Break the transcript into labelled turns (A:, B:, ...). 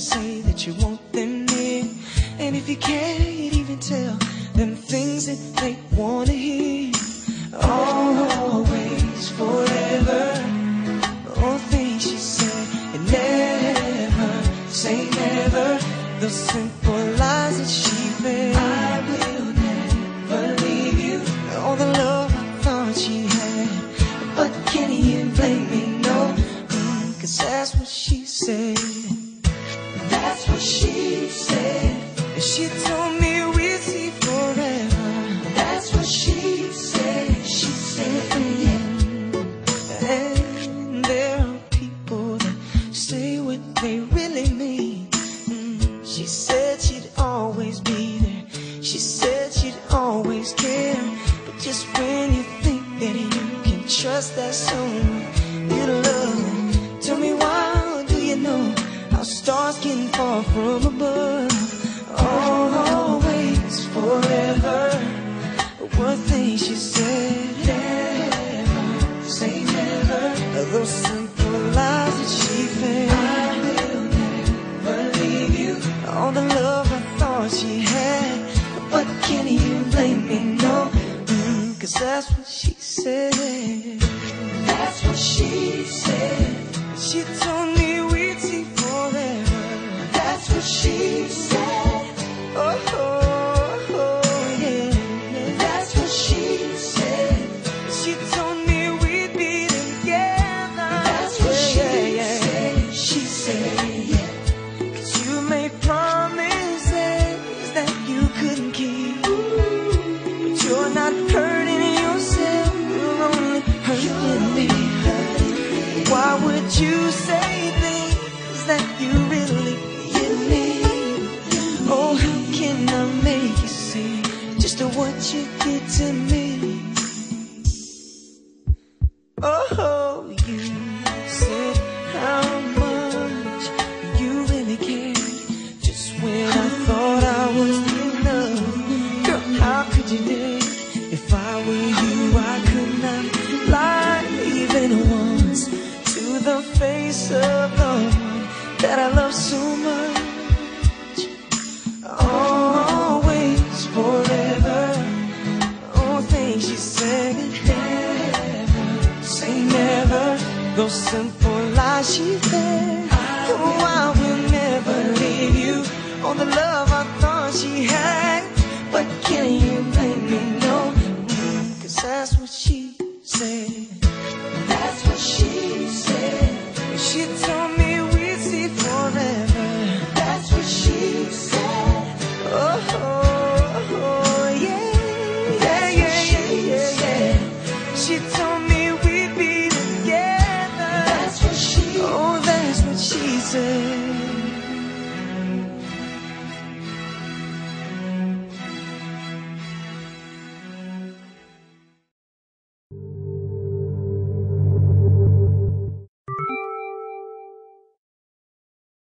A: say that you want them near? And if you can't even tell them things that they wanna hear, always, forever. All things she said, and never say never. Those simple That's what she said. She told me we'd see forever. That's what she said. She said, yeah. And there are people that say what they really mean. Mm, She said she'd always be there. She said she'd always care. But just when you think that you can trust that someone you love, fall from above? Always, forever. One thing she said, never say never. Those simple lies that she fed. I will never leave you. All the love I thought she had, but can you blame me? No, mm, cause that's what she said. You say things that you really, you need? Oh, how can I make you see just what you did to me? Oh, you said how much you really cared just when I thought I was enough. Girl, how could you dare? Face of the one that I love so much. Always, forever. All things she said, never say never. Those simple lies she said.